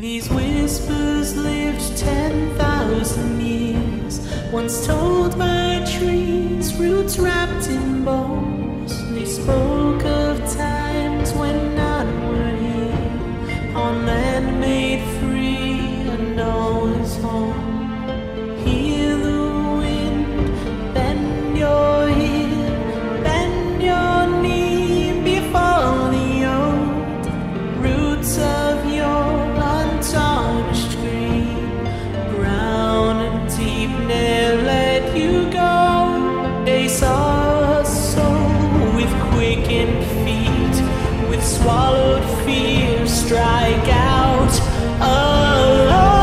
These whispers lived 10,000 years, once told by trees, roots swallowed fear, strike out alone.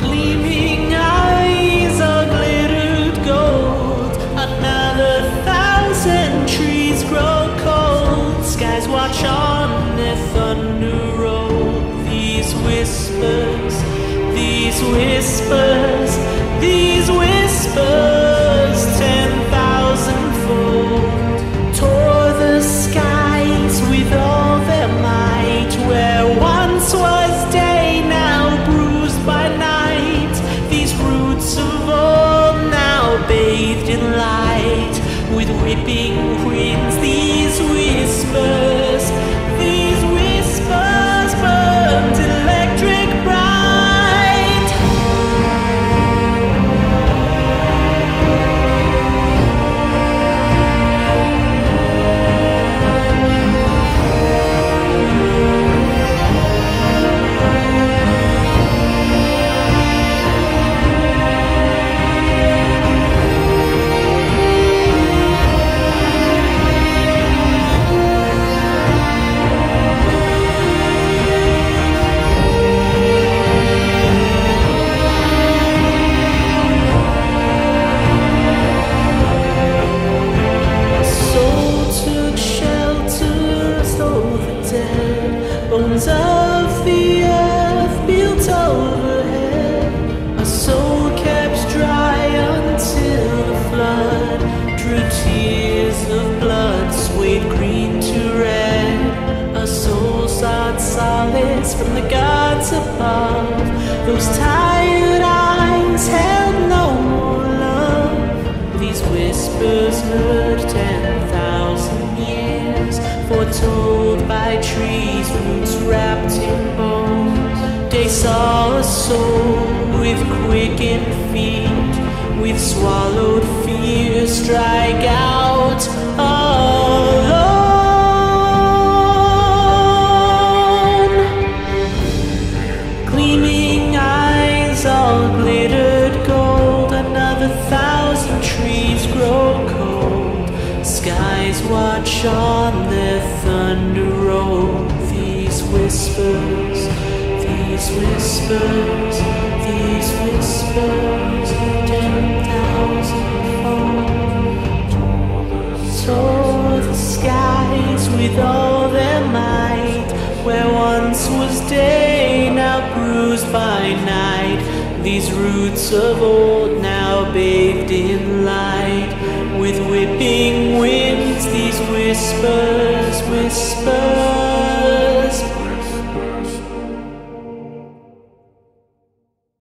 Gleaming eyes are glittered gold. Another thousand trees grow cold. Skies watch on their thunder. These whispers, these whispers, With whipping winds, swallowed fear, strike out on their thunder roll. These whispers, these whispers, these whispers, ten thousand fold. Tore the skies with all their might. Where once was day, now bruised by night. These roots of old now bathed in light. With whipping winds, whispers, whispers.